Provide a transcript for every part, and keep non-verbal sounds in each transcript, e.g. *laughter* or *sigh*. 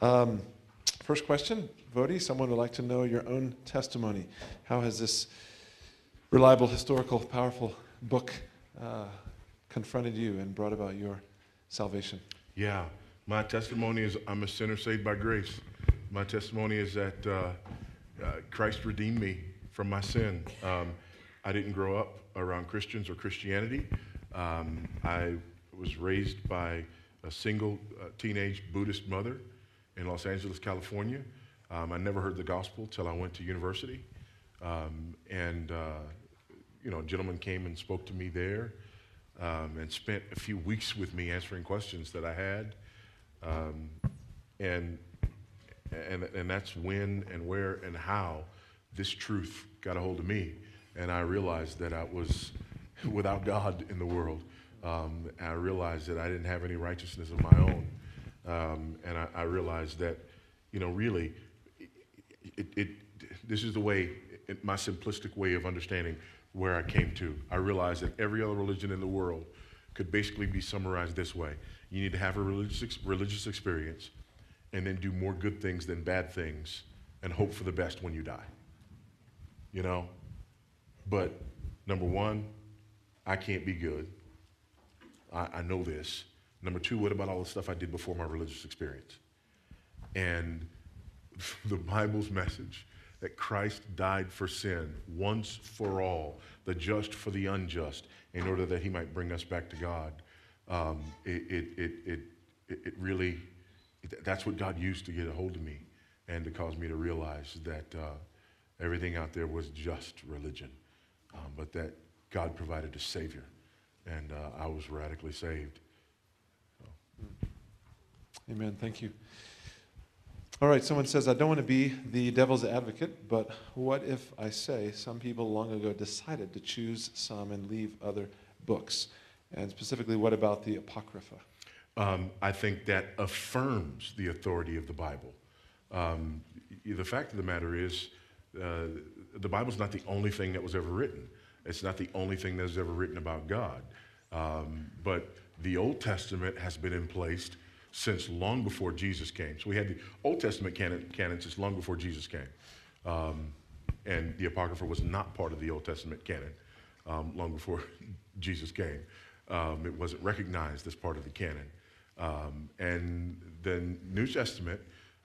Um, first question, Voddie, someone would like to know your own testimony. How has this reliable, historical, powerful book uh, confronted you and brought about your salvation? Yeah, my testimony is I'm a sinner saved by grace. My testimony is that uh, uh, Christ redeemed me from my sin. Um, I didn't grow up around Christians or Christianity. Um, I was raised by a single uh, teenage Buddhist mother in Los Angeles, California. Um, I never heard the gospel till I went to university. Um, and, uh, you know, a gentleman came and spoke to me there um, and spent a few weeks with me answering questions that I had. Um, and, and, and that's when and where and how this truth got a hold of me. And I realized that I was *laughs* without God in the world. Um, I realized that I didn't have any righteousness of my own. Um, and I, I, realized that, you know, really, it, it, this is the way, my simplistic way of understanding where I came to. I realized that every other religion in the world could basically be summarized this way you need to have a religious, religious experience and then do more good things than bad things and hope for the best when you die. You know? But number one, I can't be good. I, I know this. Number two, what about all the stuff I did before my religious experience? And *laughs* the Bible's message that Christ died for sin once for all, the just for the unjust, in order that he might bring us back to God. Um, it, it, it, it, it really, that's what God used to get a hold of me and to cause me to realize that uh, everything out there was just religion, um, but that God provided a Savior, and uh, I was radically saved. So. Amen. Thank you. All right, someone says, I don't want to be the devil's advocate, but what if I say some people long ago decided to choose some and leave other books? And specifically, what about the Apocrypha? Um, I think that affirms the authority of the Bible. Um, the fact of the matter is, uh, the Bible's not the only thing that was ever written. It's not the only thing that was ever written about God. Um, but the Old Testament has been in place since long before Jesus came. So we had the Old Testament canon, canon since long before Jesus came. Um, and the Apocrypha was not part of the Old Testament canon um, long before *laughs* Jesus came. Um, it wasn't recognized as part of the canon. Um, and the New Testament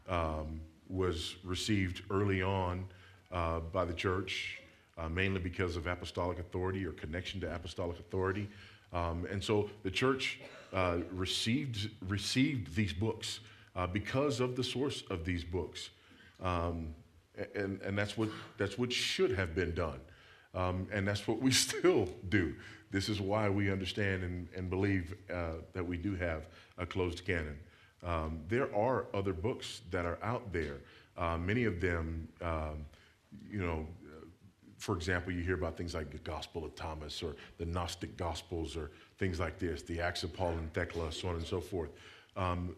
um, was received early on uh, by the church, uh, mainly because of apostolic authority or connection to apostolic authority. Um, and so the church uh, received, received these books uh, because of the source of these books. Um, and, and that's, what, that's what should have been done. Um, and that's what we *laughs* still do. This is why we understand and, and believe uh, that we do have a closed canon. Um, there are other books that are out there. Uh, many of them, um, you know, for example, you hear about things like the Gospel of Thomas or the Gnostic Gospels or things like this, the Acts of Paul and Thecla, so on and so forth. Um,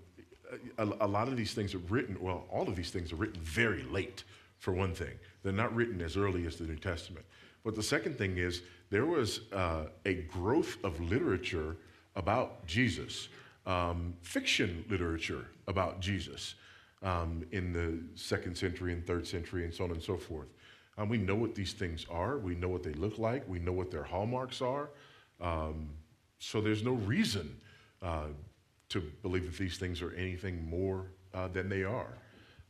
a, a, lot of these things are written, well, all of these things are written very late, for one thing. They're not written as early as the New Testament. But the second thing is, there was uh, a growth of literature about Jesus, um, fiction literature about Jesus um, in the second century and third century, and so on and so forth. Um, we know what these things are. We know what they look like. We know what their hallmarks are. Um, so there's no reason uh, to believe that these things are anything more uh, than they are.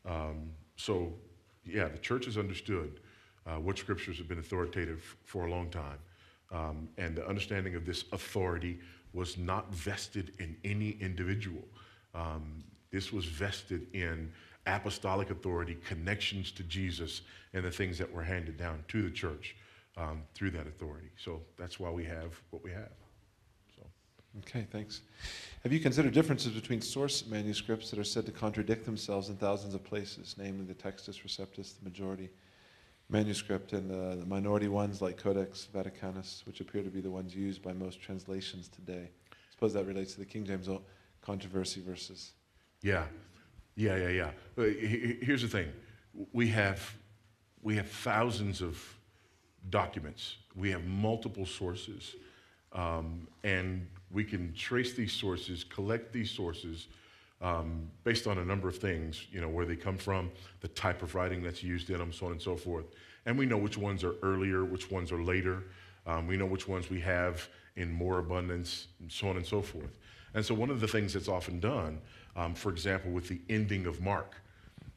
Um, so, yeah, the church has understood uh, what scriptures have been authoritative for a long time. Um, and the understanding of this authority was not vested in any individual. Um, this was vested in apostolic authority, connections to Jesus, and the things that were handed down to the church um, through that authority. So that's why we have what we have. So. Okay, thanks. Have you considered differences between source manuscripts that are said to contradict themselves in thousands of places, namely the Textus Receptus, the majority manuscript, and the, the minority ones like Codex Vaticanus, which appear to be the ones used by most translations today? I suppose that relates to the King James controversy versus. Yeah, yeah, yeah, yeah. Here's the thing we have, we have thousands of documents, we have multiple sources, um, and we can trace these sources, collect these sources um, based on a number of things, you know, where they come from, the type of writing that's used in them, so on and so forth. And we know which ones are earlier, which ones are later. Um, we know which ones we have in more abundance, and so on and so forth. And so, one of the things that's often done, um, for example, with the ending of Mark,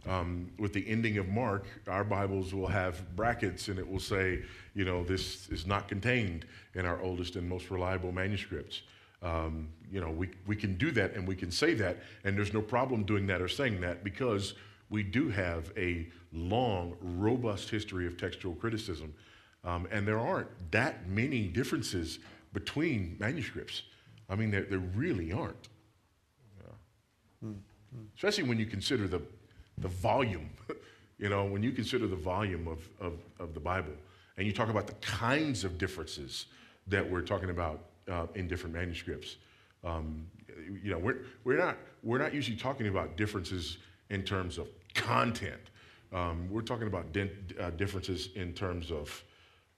um, with the ending of Mark, our Bibles will have brackets and it will say, you know, this is not contained in our oldest and most reliable manuscripts. Um, you know, we, we can do that and we can say that, and there's no problem doing that or saying that because we do have a long, robust history of textual criticism. Um, and there aren't that many differences between manuscripts. I mean, there, there really aren't. Yeah. Especially when you consider the, the volume, *laughs* you know, when you consider the volume of, of, of the Bible and you talk about the kinds of differences that we're talking about uh, in different manuscripts. Um, you know, we're, we're, not, we're not usually talking about differences in terms of content. Um, we're talking about di- uh, differences in terms of,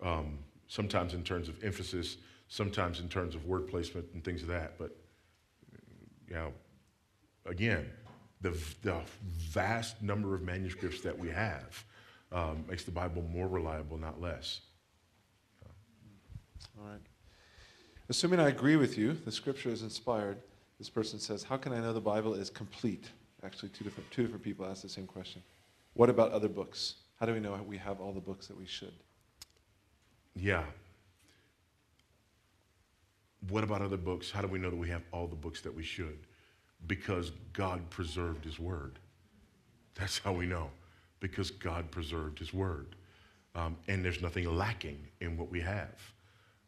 um, sometimes in terms of emphasis, sometimes in terms of word placement and things of that. But, you know, again, the, the vast number of manuscripts that we have um, makes the Bible more reliable, not less. All right. Assuming I agree with you, the scripture is inspired, this person says, How can I know the Bible is complete? Actually, two different, two different people asked the same question. What about other books? How do we know we have all the books that we should? Yeah. What about other books? How do we know that we have all the books that we should? Because God preserved His Word. That's how we know. Because God preserved His Word. Um, and there's nothing lacking in what we have.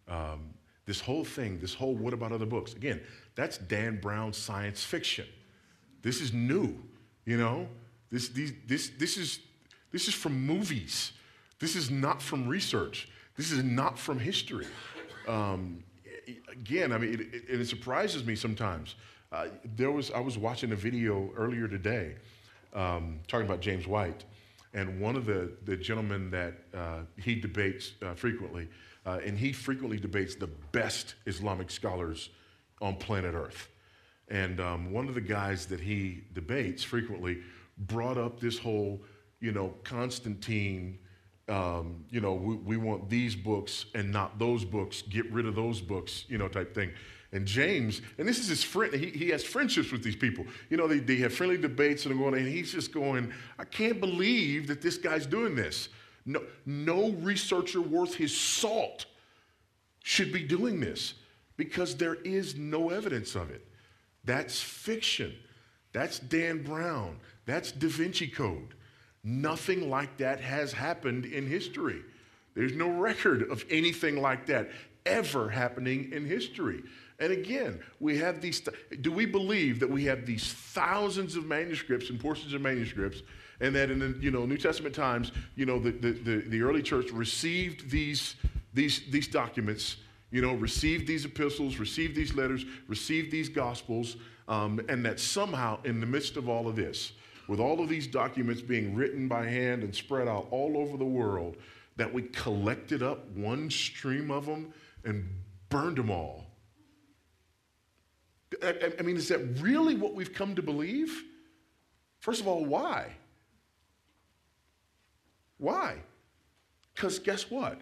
Um, this whole thing, this whole what about other books? Again, that's Dan Brown science fiction. This is new, you know? This, these, this, this, is, this is from movies. This is not from research. This is not from history. Um, again, I mean, it, it, it, surprises me sometimes. Uh, there was, I was watching a video earlier today um, talking about James White, and one of the, the gentlemen that uh, he debates uh, frequently uh, and he frequently debates the best Islamic scholars on planet Earth. And um, one of the guys that he debates frequently brought up this whole, you know, Constantine, um, you know, we, we, want these books and not those books, get rid of those books, you know, type thing. And James, and this is his friend, he, he has friendships with these people. You know, they, they have friendly debates and going, and he's just going, I can't believe that this guy's doing this. No, no researcher worth his salt should be doing this because there is no evidence of it. That's fiction. That's Dan Brown. That's Da Vinci Code. Nothing like that has happened in history. There's no record of anything like that ever happening in history. And again, we have these. Do we believe that we have these thousands of manuscripts and portions of manuscripts and that in the you know New Testament times, you know, the, the, the, the early church received these, these, these documents, you know, received these epistles, received these letters, received these gospels, um, and that somehow in the midst of all of this, with all of these documents being written by hand and spread out all over the world, that we collected up one stream of them and burned them all. I, mean, is that really what we've come to believe? First of all, why? Why? Because guess what?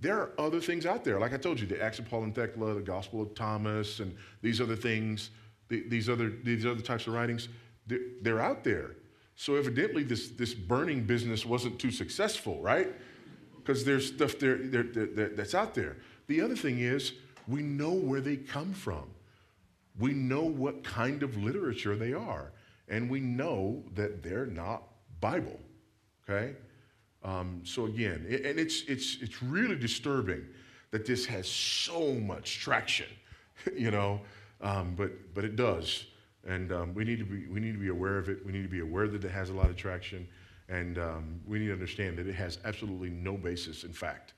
There are other things out there. Like I told you, the Acts of Paul and Thecla, the Gospel of Thomas, and these other things, these, other, these other types of writings, they're, they're out there. So evidently, this, this burning business wasn't too successful, right? Because there's stuff there, there, there, that's out there. The other thing is, we know where they come from. We know what kind of literature they are. And we know that they're not Bible, okay? Um, so again, it, and it's, it's, it's really disturbing that this has so much traction, *laughs* you know, um, but, but it does. And um, we, need to be, we need to be aware of it. We need to be aware that it has a lot of traction. And um, we need to understand that it has absolutely no basis in fact,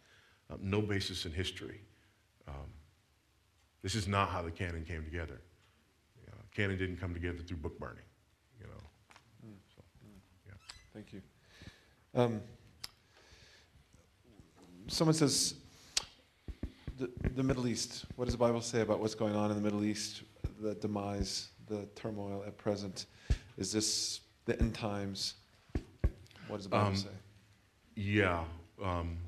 um, no basis in history. This is not how the canon came together. You know, canon didn't come together through book burning, you know. Mm. So, yeah. Thank you. Um, someone says, the, the Middle East, what does the Bible say about what's going on in the Middle East, the demise, the turmoil at present? Is this the end times? What does the Bible Um, say? Yeah. Um,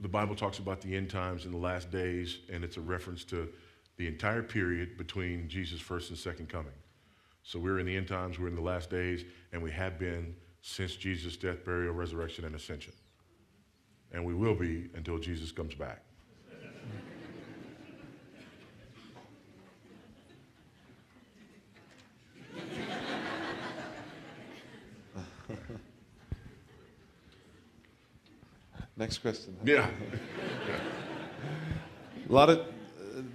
the Bible talks about the end times and the last days, and it's a reference to the entire period between Jesus' first and second coming. So we're in the end times, we're in the last days, and we have been since Jesus' death, burial, resurrection, and ascension. And we will be until Jesus comes back. Next question. Yeah. A lot of,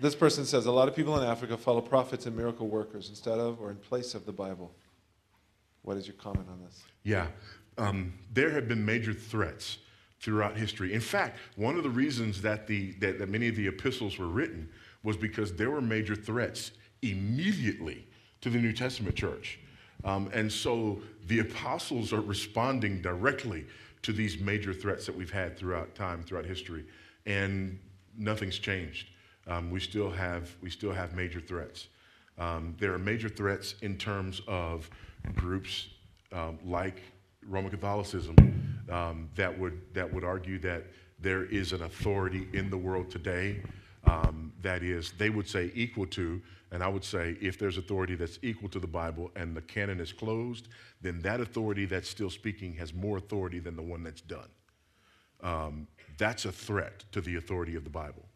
this person says, a lot of people in Africa follow prophets and miracle workers instead of or in place of the Bible. What is your comment on this? Yeah. Um, there have been major threats throughout history. In fact, one of the reasons that, the, that, that many of the epistles were written was because there were major threats immediately to the New Testament church. Um, and so the apostles are responding directly to these major threats that we've had throughout time, throughout history. And nothing's changed. Um, we, still have, we still have major threats. Um, there are major threats in terms of groups um, like Roman Catholicism um, that, would, that would argue that there is an authority in the world today um, that is, they would say, equal to, and I would say, if there's authority that's equal to the Bible and the canon is closed, then that authority that's still speaking has more authority than the one that's done. Um, that's a threat to the authority of the Bible.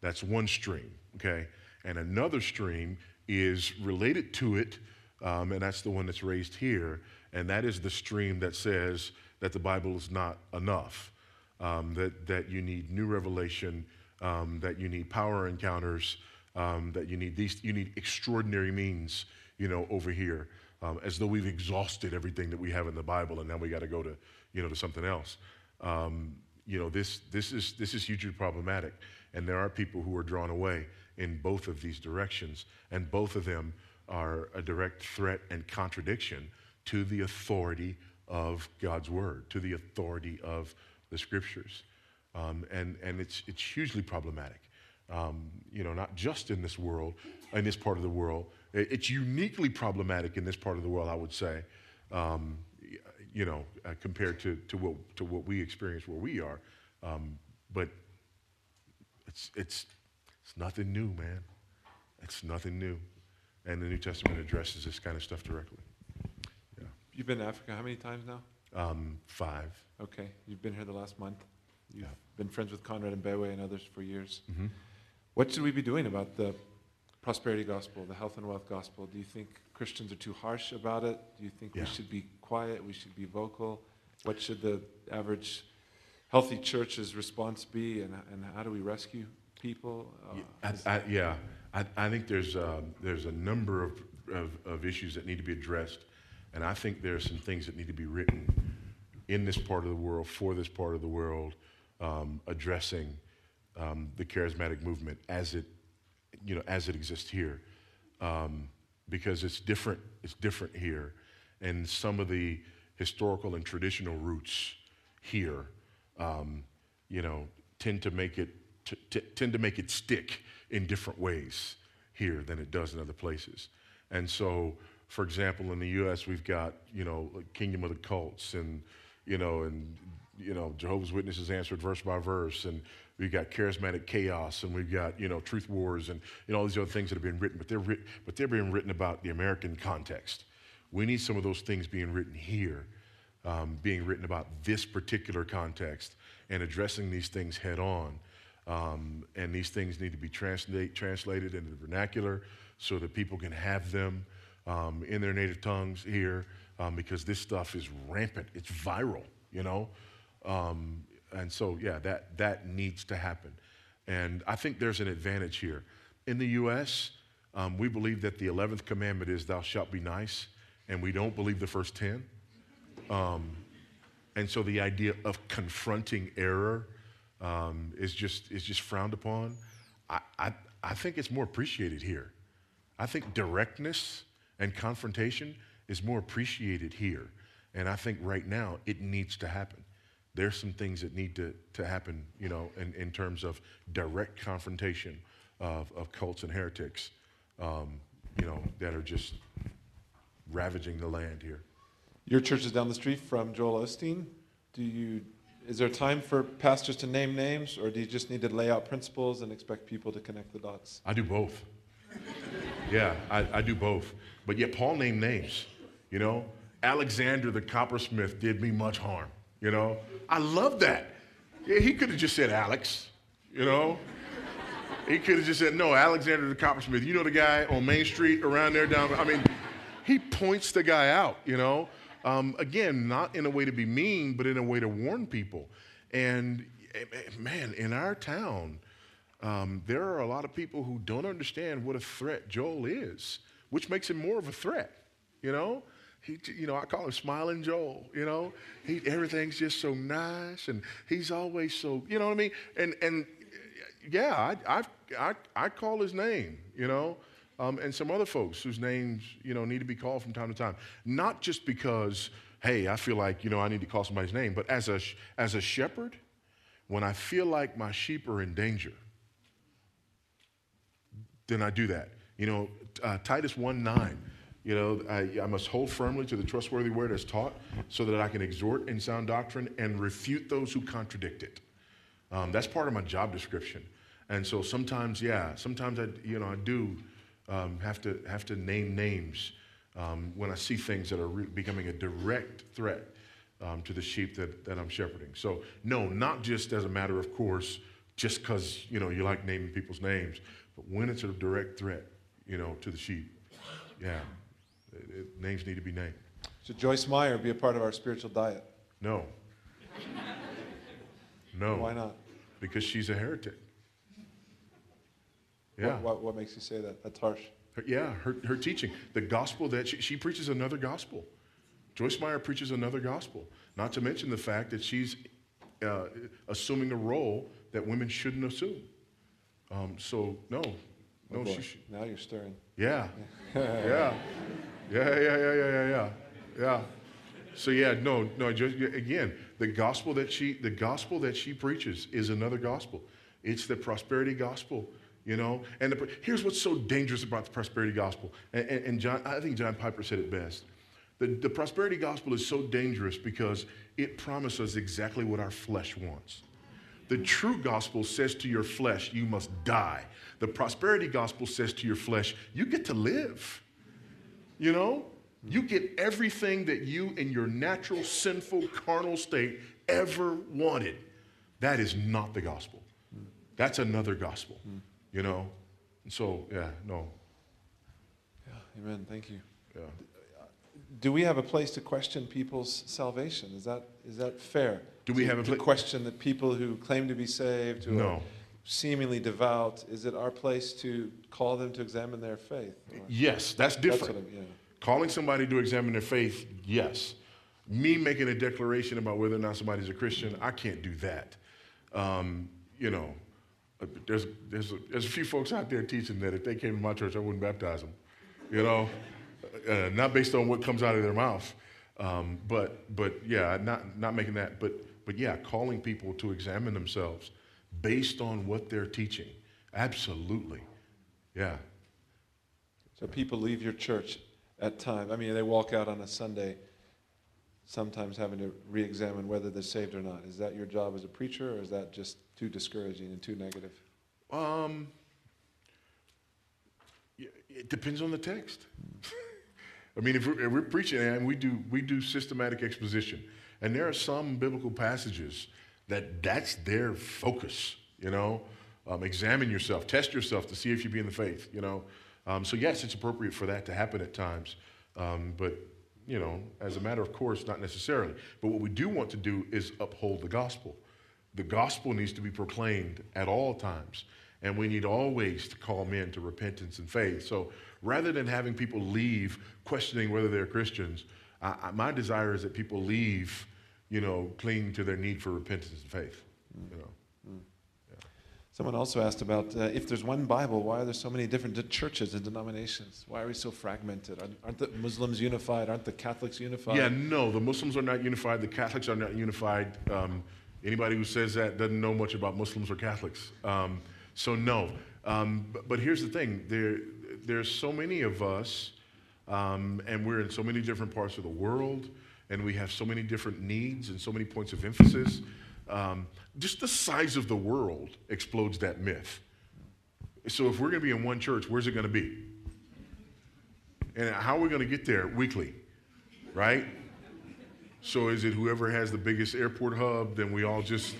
That's one stream, okay? And another stream is related to it, um, and that's the one that's raised here, and that is the stream that says that the Bible is not enough, um, that, that you need new revelation, um, that you need power encounters, um, that you need these, you need extraordinary means, you know, over here, um, as though we've exhausted everything that we have in the Bible, and now we got to go to, you know, to something else. Um, you know, this, this, is, this is hugely problematic. And there are people who are drawn away in both of these directions. And both of them are a direct threat and contradiction to the authority of God's word, to the authority of the scriptures. Um, and and it's, it's hugely problematic. Um, you know, not just in this world, in this part of the world. It's uniquely problematic in this part of the world, I would say. Um, you know, uh, compared to, to, what, to what we experience where we are. Um, but it's, it's, it's nothing new, man. It's nothing new. And the New Testament addresses this kind of stuff directly. Yeah. You've been to Africa how many times now? Um, five. Okay, you've been here the last month. You've Yeah. been friends with Conrad Mbewe and others for years. Mm-hmm. What should we be doing about the prosperity gospel, the health and wealth gospel? Do you think Christians are too harsh about it? Do you think Yeah. we should be quiet? We should be vocal? What should the average healthy church's response be? And, and how do we rescue people? Uh, Yeah, I, I, yeah, I, I think there's, um, there's a number of, of, of issues that need to be addressed, and I think there are some things that need to be written in this part of the world, for this part of the world, um, addressing um, the charismatic movement as it, you know, as it exists here, um, because it's different. It's different here, and some of the historical and traditional roots here, um, you know, tend to make it t- t- tend to make it stick in different ways here than it does in other places. And so, for example, in the U.S., we've got you know Kingdom of the Cults and you know and you know Jehovah's Witnesses answered verse by verse, and we've got charismatic chaos, and we've got you know truth wars, and you know all these other things that have been written, but they're writ- but they're being written about the American context. We need some of those things being written here, um, being written about this particular context and addressing these things head on. Um, and these things need to be translate, translated into the vernacular so that people can have them um, in their native tongues here um, because this stuff is rampant. It's viral, you know? Um, and so, yeah, that, that needs to happen. And I think there's an advantage here. In the U.S., um, we believe that the 11th commandment is, Thou shalt be nice, and we don't believe the first 10. Um, and so the idea of confronting error um, is, just, is just frowned upon. I, I, I think it's more appreciated here. I think directness and confrontation is more appreciated here. And I think right now it needs to happen. There's some things that need to, to happen, you know, in, in terms of direct confrontation of, of cults and heretics. Um, you know, that are just ravaging the land here. Your church is down the street from Joel Osteen. Do you, is there time for pastors to name names, or do you just need to lay out principles and expect people to connect the dots? I do both. yeah, I, I do both. But yet, Paul named names. You know, Alexander the coppersmith did me much harm. You know, I love that. Yeah, he could have just said Alex. You know, he could have just said no, Alexander the coppersmith. You know the guy on Main Street around there down. I mean, he points the guy out. You know, um, again, not in a way to be mean, but in a way to warn people. And eh, eh, man, in our town, um, there are a lot of people who don't understand what a threat Joel is, which makes him more of a threat. You know, he, you know, I call him Smiling Joel. You know, he everything's just so nice, and he's always so, you know what I mean. And and yeah, I I I, I call his name. You know, um, and some other folks whose names, you know, need to be called from time to time. Not just because, hey, I feel like, you know, I need to call somebody's name, but as a, as a shepherd, when I feel like my sheep are in danger, then I do that. You know, uh, Titus 1 9, you know, I, I, must hold firmly to the trustworthy word as taught so that I can exhort in sound doctrine and refute those who contradict it. Um, that's part of my job description. And so sometimes, yeah, sometimes I, you know, I do um, have, to, have to name names um, when I see things that are re- becoming a direct threat um, to the sheep that, that I'm shepherding. So, no, not just as a matter of course, just because you know you like naming people's names, but when it's a direct threat, you know, to the sheep, yeah, it, it, names need to be named. Should Joyce Meyer be a part of our spiritual diet? No. *laughs* no. Why not? Because she's a heretic. Yeah. What, what, what, makes you say that? That's harsh. Her, yeah, her, her teaching. The gospel that she, she preaches another gospel. Joyce Meyer preaches another gospel. Not to mention the fact that she's uh, assuming a role that women shouldn't assume. Um, so, no. No, oh she, now you're stirring. Yeah. *laughs* yeah. Yeah, yeah, yeah, yeah, yeah, yeah. Yeah. So yeah, no, no, just again, the gospel that she the gospel that she preaches is another gospel. It's the prosperity gospel you know? And the, here's what's so dangerous about the prosperity gospel. And, and, and, John, I think John Piper said it best. The, the prosperity gospel is so dangerous because it promises exactly what our flesh wants. The true gospel says to your flesh, you must die. The prosperity gospel says to your flesh, you get to live. You know? You get everything that you in your natural, sinful, carnal state ever wanted. That is not the gospel. That's another gospel. You know? So, yeah, no. Yeah, amen. Thank you. Yeah. Do we have a place to question people's salvation? Is that, is that fair? Do we have a to question that people who claim to be saved, who no. are seemingly devout, is it our place to call them to examine their faith? Yes, that's different. That's yeah. Calling somebody to examine their faith, yes. Me making a declaration about whether or not somebody's a Christian, I can't do that. Um, you know, there's, there's, a, there's a few folks out there teaching that if they came to my church, I wouldn't baptize them. You know, uh, not based on what comes out of their mouth, um, but, but yeah, not, not making that, but, but yeah, calling people to examine themselves based on what they're teaching. Absolutely. Yeah. So people leave your church at time. I mean, they walk out on a Sunday, sometimes having to re-examine whether they're saved or not. Is that your job as a preacher, or is that just too discouraging and too negative? Um, it depends on the text. *laughs* I mean, if we're, if we're, preaching and we do, we do systematic exposition, and there are some biblical passages that that's their focus, you know. Um, examine yourself, test yourself to see if you be in the faith, you know. Um, so, yes, it's appropriate for that to happen at times, um, but, you know, as a matter of course, not necessarily. But what we do want to do is uphold the gospel. The gospel needs to be proclaimed at all times, and we need always to call men to repentance and faith. So rather than having people leave questioning whether they're Christians, I, I, my desire is that people leave, you know, clinging to their need for repentance and faith. You know. Mm. Someone also asked about uh, if there's one Bible, why are there so many different churches and denominations? Why are we so fragmented? Aren't, aren't the Muslims unified? Aren't the Catholics unified? Yeah, no, the Muslims are not unified. The Catholics are not unified. Um, Anybody who says that doesn't know much about Muslims or Catholics. Um, so, no. Um, but, but, here's the thing there, there's so many of us, um, and we're in so many different parts of the world, and we have so many different needs and so many points of emphasis. Um, just the size of the world explodes that myth. So if we're going to be in one church, where's it going to be? And how are we going to get there weekly? Right? So is it whoever has the biggest airport hub, then we all just,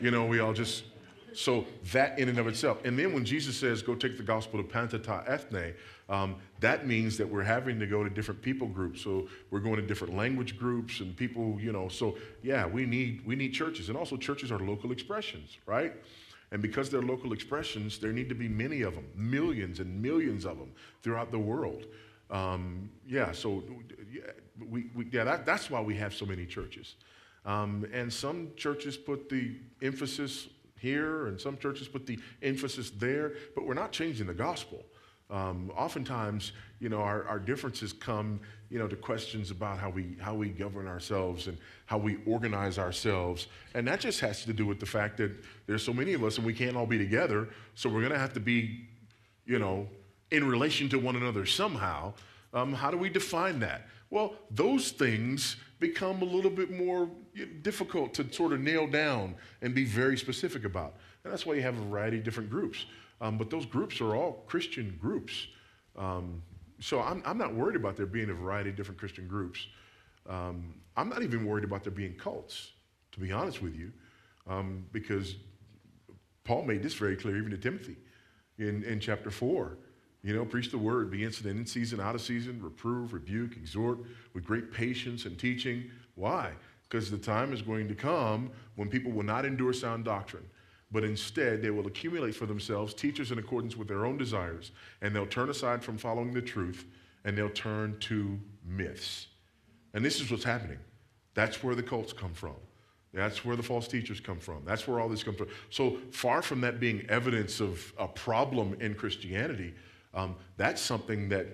you know, we all just so that in and of itself. And then when Jesus says, go take the gospel to panta ta ethne, um, that means that we're having to go to different people groups. So we're going to different language groups and people, you know, so yeah, we need, we need churches. And also churches are local expressions, right? And because they're local expressions, there need to be many of them, millions and millions of them throughout the world. Um, yeah, so we, we, yeah that, that's why we have so many churches. Um, and some churches put the emphasis here, and some churches put the emphasis there, but we're not changing the gospel. Um, oftentimes, you know, our, our differences come, you know, to questions about how we, how we govern ourselves and how we organize ourselves. And that just has to do with the fact that there's so many of us and we can't all be together. So we're going to have to be, you know, in relation to one another somehow. Um, how do we define that? Well, those things become a little bit more difficult to sort of nail down and be very specific about. And that's why you have a variety of different groups. Um, but those groups are all Christian groups. Um, so I'm, I'm, not worried about there being a variety of different Christian groups. Um, I'm not even worried about there being cults, to be honest with you, um, because Paul made this very clear even to Timothy in, in chapter 4. You know, preach the word, be incident in season, out of season, reprove, rebuke, exhort with great patience and teaching. Why? Because the time is going to come when people will not endure sound doctrine, but instead they will accumulate for themselves teachers in accordance with their own desires, and they'll turn aside from following the truth and they'll turn to myths. And this is what's happening. That's where the cults come from. That's where the false teachers come from. That's where all this comes from. So far from that being evidence of a problem in Christianity, um, that's something that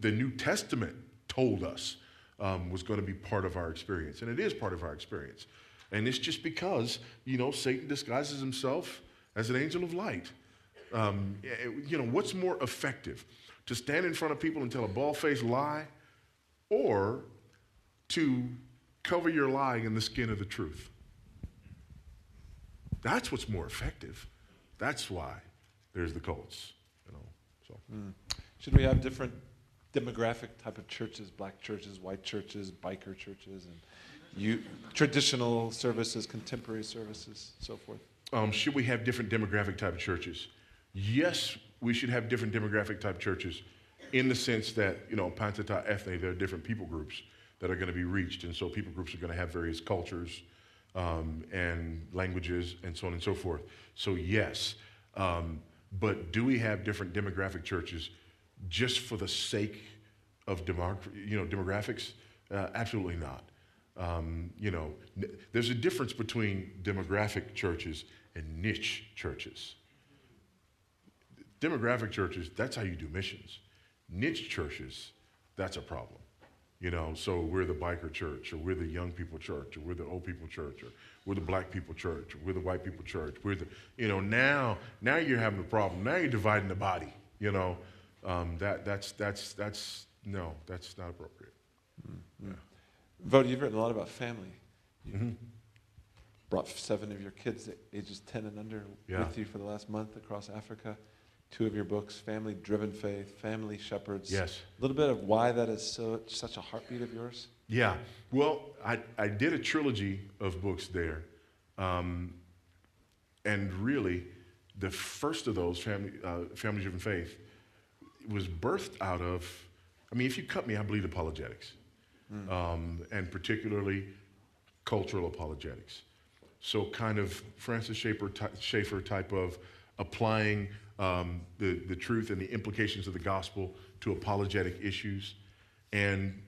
the New Testament told us um, was going to be part of our experience. And it is part of our experience. And it's just because, you know, Satan disguises himself as an angel of light. Um, eh, you know, what's more effective? To stand in front of people and tell a bald faced lie or to cover your lie in the skin of the truth? That's what's more effective. That's why there's the cults. Mm. Should we have different demographic type of churches, black churches, white churches, biker churches, and you, traditional services, contemporary services, so forth? Um, should we have different demographic type of churches? Yes, we should have different demographic type churches in the sense that, you know, Panta ta ethne, there are different people groups that are going to be reached. And so people groups are going to have various cultures um, and languages and so on and so forth. So, yes. Um, but do we have different demographic churches just for the sake of you know, demographics? Uh, absolutely not. Um, you know, there's a difference between demographic churches and niche churches. Demographic churches, that's how you do missions. Niche churches, that's a problem. You know, so we're the biker church, or we're the young people church, or we're the old people church, or we're the black people church, we're the white people church. We're the, you know, now, now you're having a problem. Now you're dividing the body. You know, um, that, that's, that's, that's, no, that's not appropriate. Mm-hmm. Yeah. Voddie, you've written a lot about family. You mm-hmm. brought seven of your kids, ages 10 and under, yeah. with you for the last month across Africa two of your books, Family Driven Faith, Family Shepherds. Yes. A little bit of why that is so, such a heartbeat of yours? Yeah. Well, I, I did a trilogy of books there. Um, and really, the first of those, Family, uh, Family Driven Faith, was birthed out of, I mean, if you cut me, I believe apologetics, mm. um, and particularly cultural apologetics. So, kind of Francis Schaeffer, Schaeffer type of applying um, the, the truth and the implications of the gospel to apologetic issues. And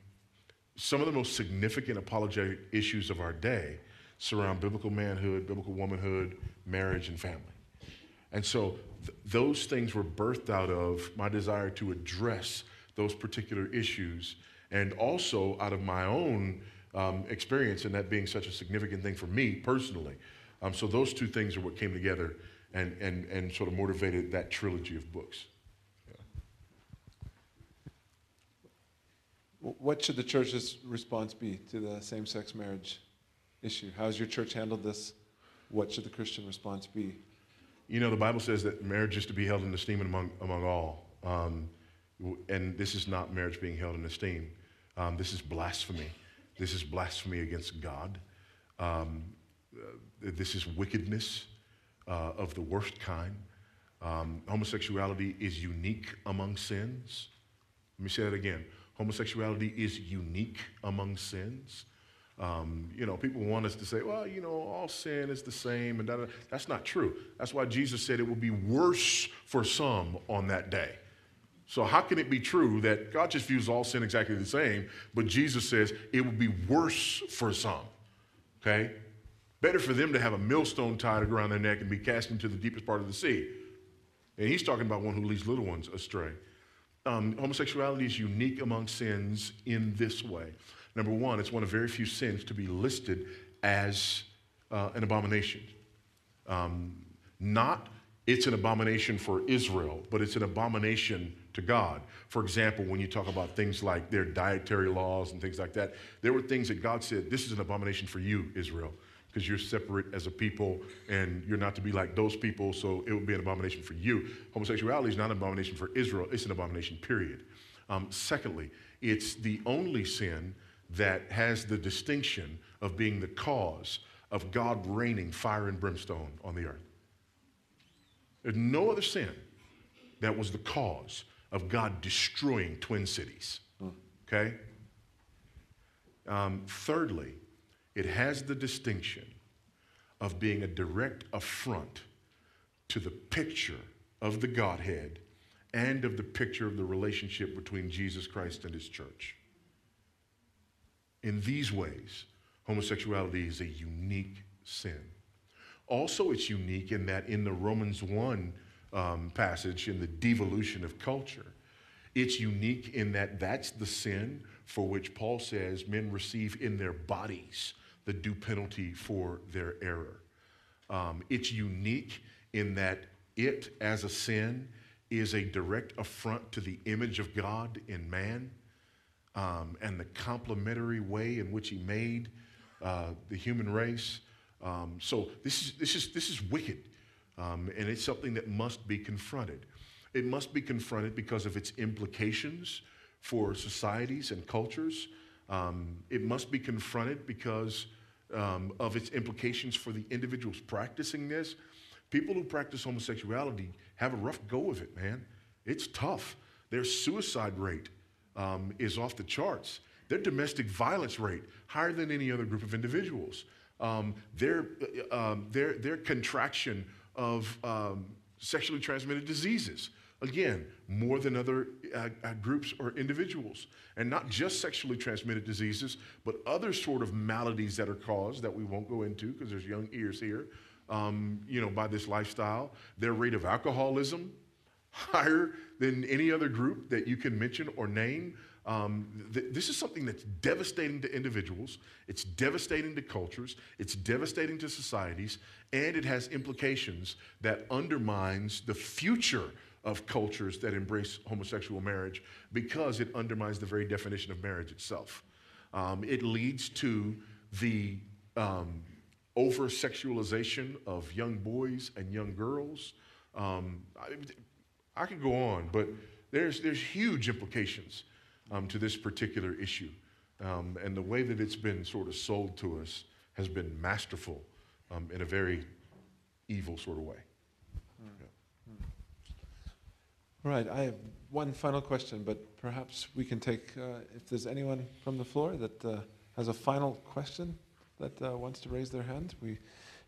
some of the most significant apologetic issues of our day surround biblical manhood, biblical womanhood, marriage, and family. And so th- those things were birthed out of my desire to address those particular issues and also out of my own um, experience and that being such a significant thing for me personally. Um, so those two things are what came together and, and, and sort of motivated that trilogy of books. What should the church's response be to the same sex marriage issue? How has your church handled this? What should the Christian response be? You know, the Bible says that marriage is to be held in esteem among, among all. Um, and this is not marriage being held in esteem. Um, this is blasphemy. This is blasphemy against God. Um, uh, this is wickedness uh, of the worst kind. Um, homosexuality is unique among sins. Let me say that again. Homosexuality is unique among sins. Um, you know, people want us to say, well, you know, all sin is the same, and da, da. that's not true. That's why Jesus said it will be worse for some on that day. So, how can it be true that God just views all sin exactly the same, but Jesus says it will be worse for some? Okay? Better for them to have a millstone tied around their neck and be cast into the deepest part of the sea. And he's talking about one who leads little ones astray. Um, homosexuality is unique among sins in this way. Number one, it's one of very few sins to be listed as uh, an abomination. Um, not it's an abomination for Israel, but it's an abomination to God. For example, when you talk about things like their dietary laws and things like that, there were things that God said, This is an abomination for you, Israel, because you're separate as a people and you're not to be like those people, so it would be an abomination for you. Homosexuality is not an abomination for Israel, it's an abomination, period. Um, secondly, it's the only sin that has the distinction of being the cause of God raining fire and brimstone on the earth. There's no other sin that was the cause of God destroying twin cities. Okay? Um, thirdly, it has the distinction of being a direct affront to the picture of the Godhead and of the picture of the relationship between Jesus Christ and his church. In these ways, homosexuality is a unique sin. Also, it's unique in that in the Romans 1 um, passage, in the devolution of culture, it's unique in that that's the sin for which Paul says men receive in their bodies the due penalty for their error. Um, it's unique in that it, as a sin, is a direct affront to the image of God in man um, and the complementary way in which he made uh, the human race. Um, so this is, this is, this is wicked, um, and it's something that must be confronted. It must be confronted because of its implications for societies and cultures. Um, it must be confronted because um, of its implications for the individuals practicing this. People who practice homosexuality have a rough go of it, man. It's tough. Their suicide rate um, is off the charts. Their domestic violence rate higher than any other group of individuals. Um, their, uh, um, their, their contraction of um, sexually transmitted diseases. Again, more than other uh, uh, groups or individuals. And not just sexually transmitted diseases, but other sort of maladies that are caused that we won't go into because there's young ears here, um, you know, by this lifestyle. Their rate of alcoholism, higher than any other group that you can mention or name. Um, th- this is something that's devastating to individuals, it's devastating to cultures, it's devastating to societies, and it has implications that undermines the future of cultures that embrace homosexual marriage because it undermines the very definition of marriage itself. Um, it leads to the um, over sexualization of young boys and young girls. Um, I, I could go on, but there's, there's huge implications um, to this particular issue. Um, and the way that it's been sort of sold to us has been masterful um, in a very evil sort of way. All right, I have one final question, but perhaps we can take, uh, if there's anyone from the floor that uh, has a final question that uh, wants to raise their hand. We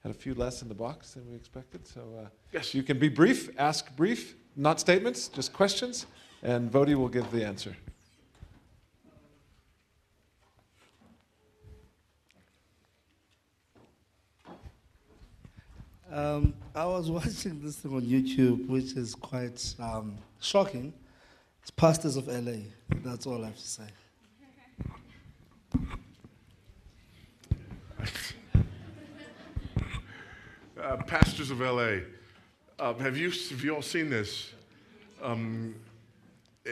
had a few less in the box than we expected, so uh, Yes. you can be brief, ask brief, not statements, just questions, and Voddie will give the answer. Um, I was *laughs* watching this thing on YouTube, which is quite um, shocking. It's Pastors of LA. That's all I have to say. Uh, pastors of LA. Uh, have you have you all seen this? Um, eh,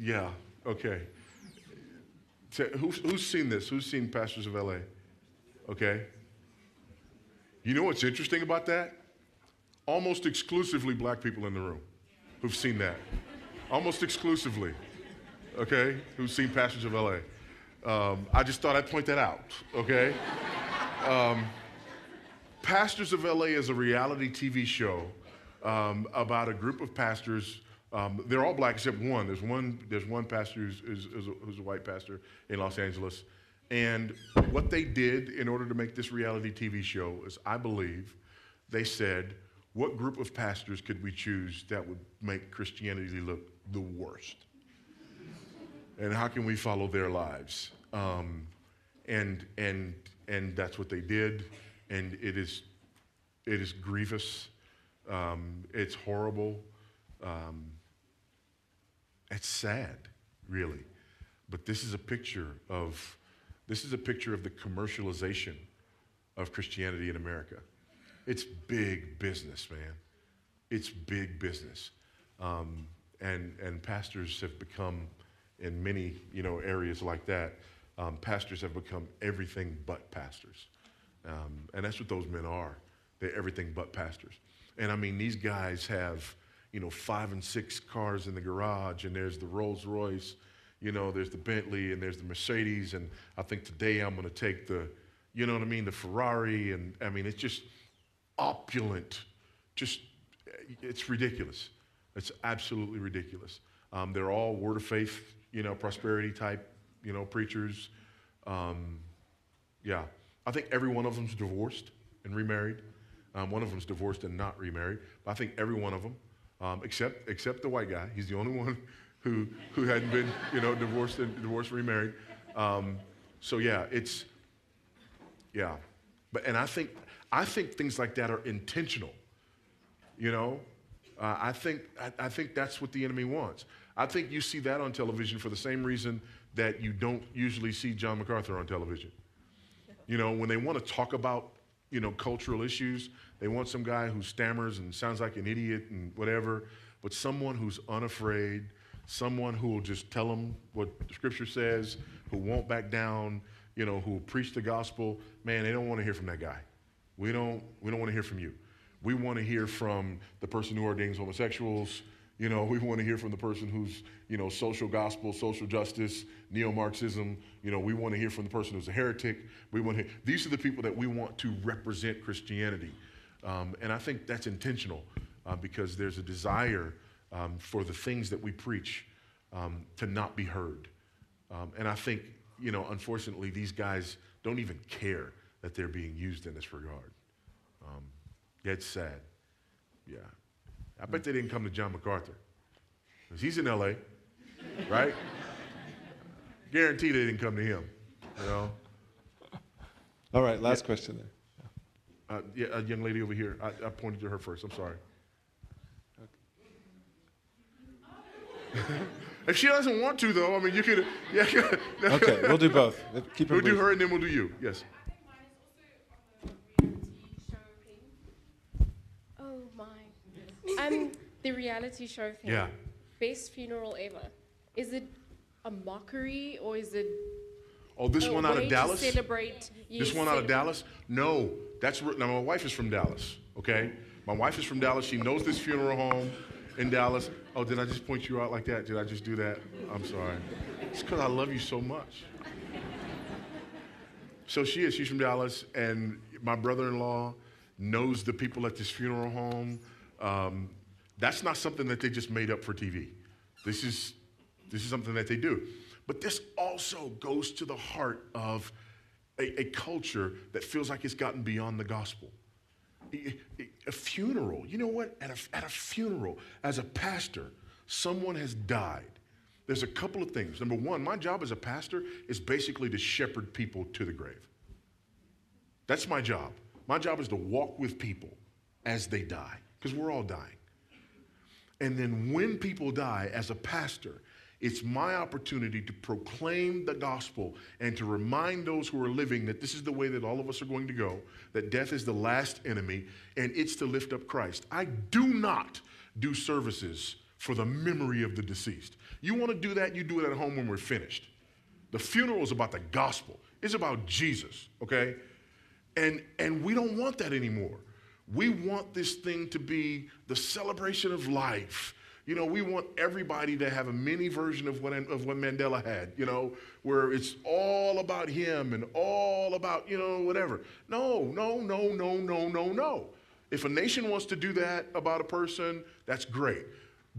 yeah. Okay. Who's seen this? Who's seen Pastors of LA? Okay. You know what's interesting about that? Almost exclusively black people in the room who've seen that. Almost exclusively. Okay? Who've seen Pastors of LA. Um, I just thought I'd point that out. Okay? Um, Pastors of LA is a reality TV show um, about a group of pastors. Um, they're all black except one. There's one. There's one pastor who's, who's, who's, a, white pastor in Los Angeles. And what they did in order to make this reality TV show is, I believe, they said, what group of pastors could we choose that would make Christianity look the worst? And how can we follow their lives? Um, and and and that's what they did and it is, it is grievous. Um, it's horrible. Um, it's sad, really. But this is a picture of this is a picture of the commercialization of Christianity in America. It's big business, man. It's big business. Um, and, and pastors have become, in many you know, areas like that, um, pastors have become everything but pastors. Um, and that's what those men are. They're everything but pastors. And I mean, these guys have, you know, five and six cars in the garage, and there's the Rolls Royce, you know, there's the Bentley, and there's the Mercedes. And I think today I'm going to take the, you know what I mean, the Ferrari. And I mean, it's just opulent. Just, it's ridiculous. It's absolutely ridiculous. Um, they're all word of faith, you know, prosperity type, you know, preachers. Um, yeah. I think every one of them's divorced and remarried. Um, one of them's divorced and not remarried. But I think every one of them, um, except except the white guy, he's the only *laughs* one who who hadn't been you know divorced and divorced remarried. Um, so yeah, it's yeah, but and I think I think things like that are intentional. You know, uh, I think I, I think that's what the enemy wants. I think you see that on television for the same reason that you don't usually see John MacArthur on television. You know, when they want to talk about, you know, cultural issues, they want some guy who stammers and sounds like an idiot and whatever, but someone who's unafraid, someone who will just tell them what the scripture says, who won't back down, you know, who will preach the gospel. Man, they don't want to hear from that guy. We don't, we don't want to hear from you. We want to hear from the person who ordains homosexuals, you know, *laughs* we want to hear from the person who's, you know, social gospel, social justice, neo-Marxism. You know, we want to hear from the person who's a heretic. We want to hear, these are the people that we want to represent Christianity. Um, and I think that's intentional uh, because there's a desire um, for the things that we preach um, to not be heard. Um, and I think, you know, unfortunately, these guys don't even care that they're being used in this regard. Um, it's sad. Yeah. I bet they didn't come to John MacArthur. Because he's in LA, right? *laughs* Guarantee they didn't come to him, you know? All right, last yeah. question there. Uh, yeah, a young lady over here. I, I pointed to her first. I'm sorry. If she doesn't want to, though, I mean, you could. Yeah. *laughs* okay, we'll do both. Keep we'll brief. do her, and then we'll do you. Yes. um, the reality show thing. Yeah. Best funeral ever. Is it a mockery or is it? Oh, this one out of Dallas. celebrate. This one out of Dallas. No, that's now. My wife is from Dallas. Okay, my wife is from Dallas. She knows this funeral home in Dallas. Oh, did I just point you out like that? Did I just do that? I'm sorry. It's because I love you so much. So she is. She's from Dallas, and my brother-in-law knows the people at this funeral home. Um, that's not something that they just made up for TV. This is, this is something that they do. But this also goes to the heart of a, a culture that feels like it's gotten beyond the gospel. A funeral, you know what? At a, at a funeral, as a pastor, someone has died. There's a couple of things. Number one, my job as a pastor is basically to shepherd people to the grave. That's my job. My job is to walk with people as they die because we're all dying. And then when people die, as a pastor, It's my opportunity to proclaim the gospel and to remind those who are living that this is the way that all of us are going to go, that death is the last enemy, and it's to lift up Christ. I do not do services for the memory of the deceased. You want to do that, you do it at home when we're finished. The funeral is about the gospel, it's about Jesus, okay? And, and we don't want that anymore. We want this thing to be the celebration of life. You know, we want everybody to have a mini version of what, of what Mandela had, you know, where it's all about him and all about, you know, whatever. No, no, no, no, no, no, no. If a nation wants to do that about a person, that's great.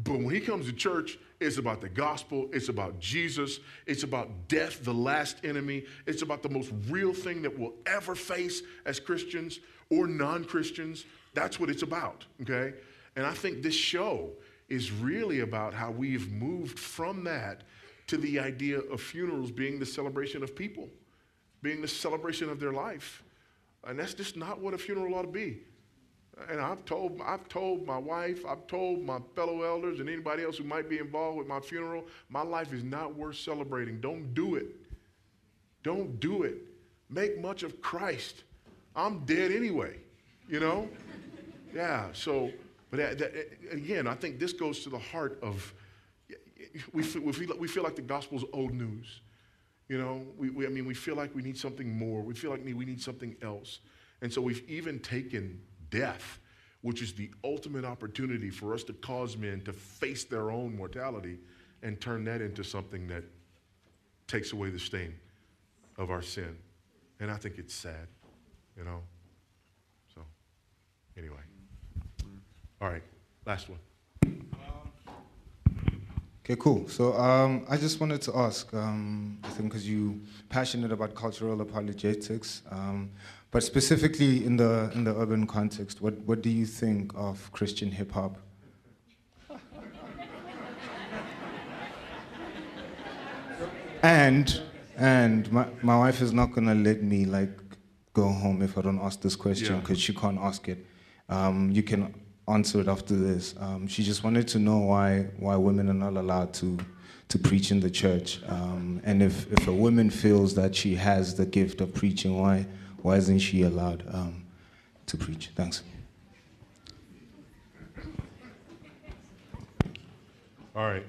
But when he comes to church, it's about the gospel, it's about Jesus, it's about death, the last enemy, it's about the most real thing that we'll ever face as Christians or non Christians. That's what it's about, okay? And I think this show is really about how we've moved from that to the idea of funerals being the celebration of people, being the celebration of their life. And that's just not what a funeral ought to be. And I've told, I've told my wife, I've told my fellow elders, and anybody else who might be involved with my funeral, my life is not worth celebrating. Don't do it. Don't do it. Make much of Christ. I'm dead anyway, you know? yeah, so, but that, again, I think this goes to the heart of, we feel, we feel, we feel like the gospel's old news. You know, we, we, I mean, we feel like we need something more. We feel like we need something else. And so we've even taken death, which is the ultimate opportunity for us to cause men to face their own mortality and turn that into something that takes away the stain of our sin. And I think it's sad, you know? So, anyway. All right, last one. Okay, cool. So um, I just wanted to ask, um, I think because you're passionate about cultural apologetics, um, but specifically in the in the urban context, what what do you think of Christian hip hop? *laughs* and and my, my wife is not gonna let me like go home if I don't ask this question Yeah. because she can't ask it. Um, you can answer it after this. Um, she just wanted to know why why women are not allowed to to preach in the church, um, and if if a woman feels that she has the gift of preaching, why why isn't she allowed um, to preach? Thanks. All right.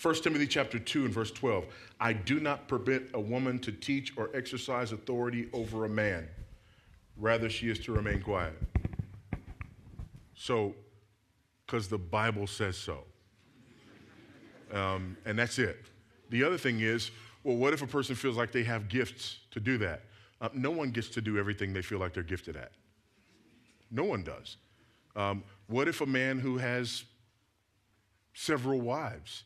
First Timothy chapter 2 and verse 12. I do not permit a woman to teach or exercise authority over a man. Rather, she is to remain quiet. So, because the Bible says so. Um, and that's it. The other thing is, well, what if a person feels like they have gifts to do that? Uh, no one gets to do everything they feel like they're gifted at. No one does. Um, what if a man who has several wives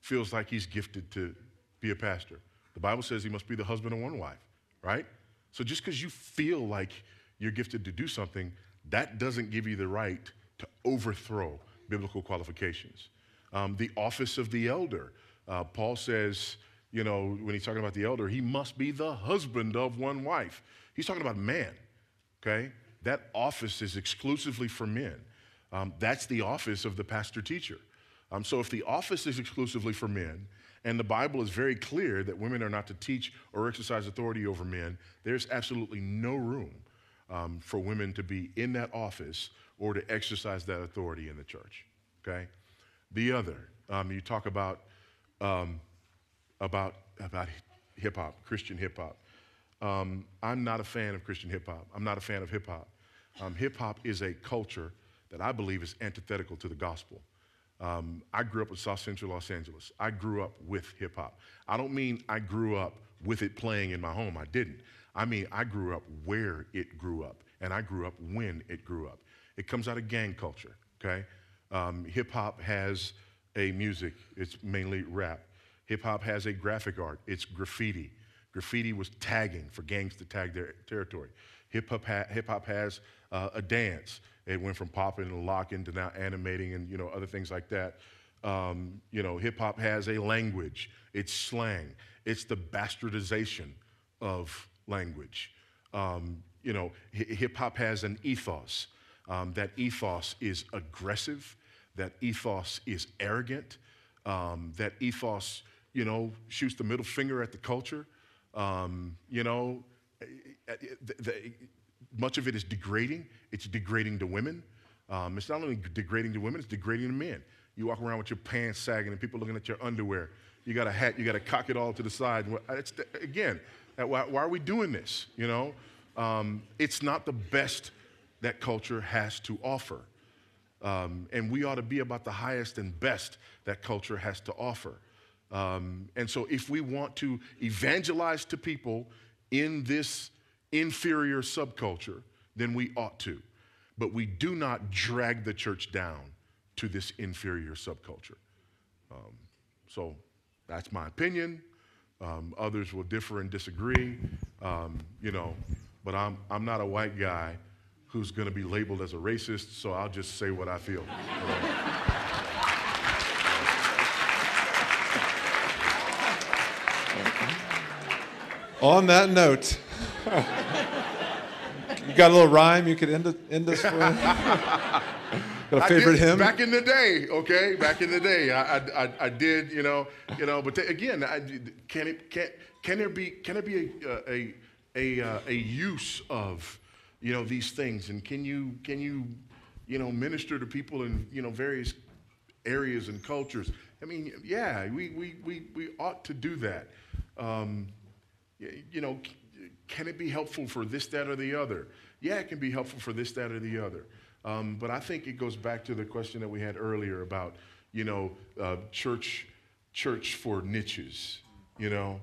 feels like he's gifted to be a pastor? The Bible says he must be the husband of one wife, right? So just because you feel like you're gifted to do something, that doesn't give you the right to overthrow biblical qualifications. Um, the office of the elder, uh, Paul says, you know, when he's talking about the elder, he must be the husband of one wife. He's talking about man, okay? That office is exclusively for men. Um, that's the office of the pastor teacher. Um, so if the office is exclusively for men, and the Bible is very clear that women are not to teach or exercise authority over men, there's absolutely no room um, for women to be in that office or to exercise that authority in the church. Okay? The other, um, you talk about um, about about hip hop, Christian hip hop. Um, I'm not a fan of Christian hip hop. I'm not a fan of hip hop. Um, hip hop is a culture that I believe is antithetical to the gospel. Um, I grew up in South Central Los Angeles. I grew up with hip hop. I don't mean I grew up with it playing in my home. I didn't. I mean, I grew up where it grew up, and I grew up when it grew up. It comes out of gang culture, okay? Um, hip hop has a music, it's mainly rap. Hip hop has a graphic art, it's graffiti. Graffiti was tagging for gangs to tag their territory. Hip hop ha- has uh, a dance. It went from popping and locking to now animating and you know other things like that. Um, you know, hip hop has a language. It's slang. It's the bastardization of language. Um, you know, hip hop has an ethos. Um, that ethos is aggressive. That ethos is arrogant. Um, that ethos, you know, shoots the middle finger at the culture. Um, you know, eh, eh, the, the, much of it is degrading. It's degrading to women. Um, it's not only degrading to women, it's degrading to men. You walk around with your pants sagging and people looking at your underwear. You got a hat, you got to cock it all to the side. It's, again, why, why, are we doing this? You know, um, it's not the best that culture has to offer. Um, and we ought to be about the highest and best that culture has to offer. Um, and so, if we want to evangelize to people in this inferior subculture, than we ought to. But we do not drag the church down to this inferior subculture. Um, so, that's my opinion. Um, others will differ and disagree, um, you know, but I'm, I'm not a white guy who's going to be labeled as a racist, so I'll just say what I feel. On that note, *laughs* you got a little rhyme you could end, it, end us with? *laughs* got a favorite did, hymn? Back in the day, okay, back in the day, I, I, I, did, you know, you know. But again, I, can it can can there be can there be a a a, a, a use of you know these things, and can you can you you know minister to people in you know various areas and cultures? I mean, yeah, we we we, we ought to do that. Um, you know, can it be helpful for this, that, or the other? Yeah, it can be helpful for this, that, or the other. Um, but I think it goes back to the question that we had earlier about, you know, uh, church, church for niches, you know.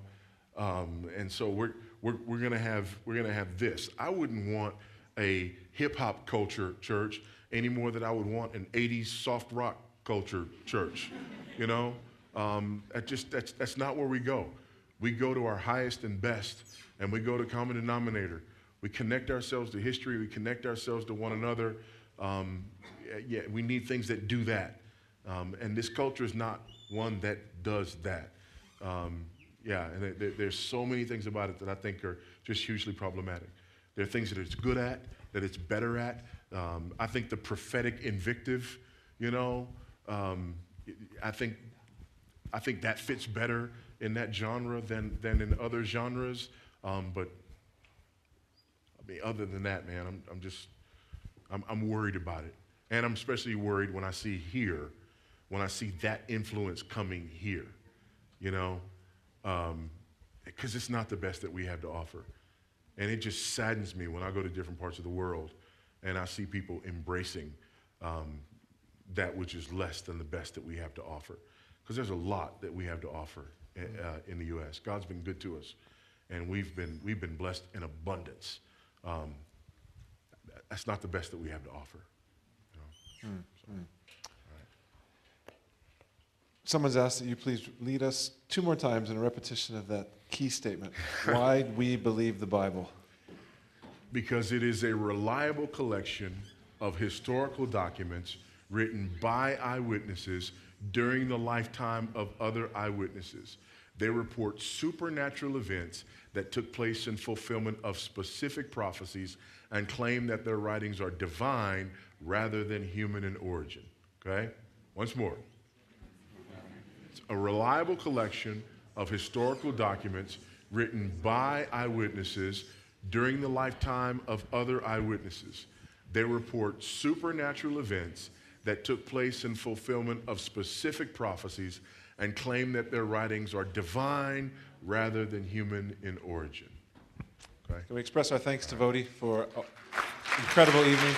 Um, and so we're, we're, we're gonna have we're gonna have this. I wouldn't want a hip hop culture church any more than I would want an '80s soft rock culture church, you know. Um, that just that's that's not where we go. We go to our highest and best, and we go to common denominator. We connect ourselves to history. We connect ourselves to one another. Um, yeah, we need things that do that. Um, and this culture is not one that does that. Um, yeah, and there, there's so many things about it that I think are just hugely problematic. There are things that it's good at, that it's better at. Um, I think the prophetic invective, you know, um, I think I think that fits better in that genre than, than in other genres. Um, but I mean, other than that, man, I'm, I'm just, I'm, I'm worried about it. And I'm especially worried when I see here, when I see that influence coming here, you know, because um, it's not the best that we have to offer. And it just saddens me when I go to different parts of the world and I see people embracing um, that which is less than the best that we have to offer. Because there's a lot that we have to offer uh, in the U.S. God's been good to us, and we've been, we've been blessed in abundance. Um, that's not the best that we have to offer. You know? mm, so, mm. Someone's asked that you please lead us two more times in a repetition of that key statement. *laughs* Why we believe the Bible? Because it is a reliable collection of historical documents written by eyewitnesses during the lifetime of other eyewitnesses. They report supernatural events that took place in fulfillment of specific prophecies and claim that their writings are divine rather than human in origin. Okay? Once more. It's a reliable collection of historical documents written by eyewitnesses during the lifetime of other eyewitnesses. They report supernatural events that took place in fulfillment of specific prophecies and claim that their writings are divine rather than human in origin. Okay. Can we express our thanks to Voddie for an incredible evening?